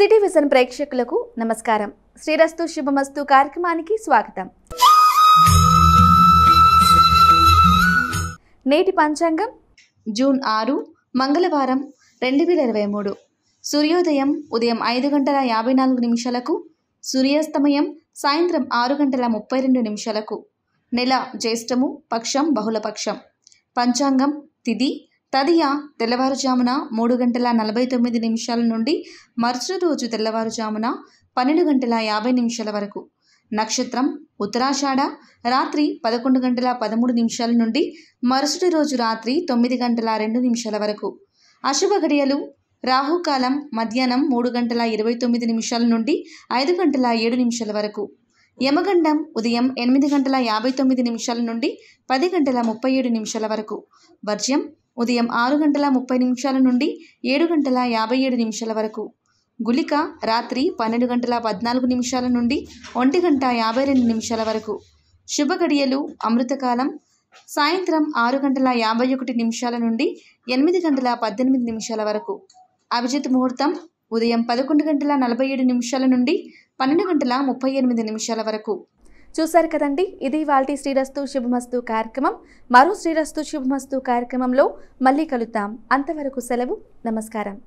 City vision ప్రేక్షకులకు నమస్కారం. శ్రీరస్తు శుభమస్తు కార్యక్రమానికి స్వాగతం. నేటి పంచాంగం జూన్ ఆరు మంగళవారం రెండు వేల ఇరవై మూడు. సూర్యోదయం ఉదయం ఐదు గంటల యాభై నాలుగు నిమిషాలకు సూర్యాస్తమయం సాయంత్రం ఆరు గంటల ముప్పై రెండు నిమిషాలకు. నెల జ్యేష్టము పక్షం బహుళపక్షం. పంచాంగం తిది తదియ తెల్లవారుజామున మూడు గంటల నలభై తొమ్మిది నిమిషాల నుండి మరుసటి రోజు తెల్లవారుజామున పన్నెండు గంటల యాభై నిమిషాల వరకు. నక్షత్రం ఉత్తరాషాఢ రాత్రి పదకొండు గంటల పదమూడు నిమిషాల నుండి మరుసటి రోజు రాత్రి తొమ్మిది గంటల రెండు నిమిషాల వరకు. అశుభ గడియలు రాహుకాలం మధ్యాహ్నం మూడు గంటల ఇరవై తొమ్మిది నిమిషాల నుండి ఐదు గంటల ఏడు నిమిషాల వరకు. యమగండం ఉదయం ఎనిమిది గంటల యాభై తొమ్మిది నిమిషాల నుండి పది గంటల ముప్పై ఏడు నిమిషాల వరకు. వర్జ్యం ఉదయం ఆరు గంటల ముప్పై నిమిషాల నుండి ఏడు గంటల యాభై ఏడు నిమిషాల వరకు. గుళిక రాత్రి పన్నెండు గంటల పద్నాలుగు నిమిషాల నుండి ఒంటి గంట యాభై రెండు నిమిషాల వరకు. శుభ గడియలు అమృతకాలం సాయంత్రం ఆరు గంటల యాభై ఒకటి నిమిషాల నుండి ఎనిమిది గంటల పద్దెనిమిది నిమిషాల వరకు. అభిజిత్ ముహూర్తం ఉదయం పదకొండు గంటల నలభై ఏడు నిమిషాల నుండి పన్నెండు గంటల ముప్పై ఎనిమిది నిమిషాల వరకు. చూశారు కదండి? ఇది వాళ్ళ శ్రీరస్తు శుభమస్తు కార్యక్రమం. మరో శ్రీరస్తు శుభమస్తు కార్యక్రమంలో మళ్ళీ కలుద్దాం. అంతవరకు సెలవు. నమస్కారం.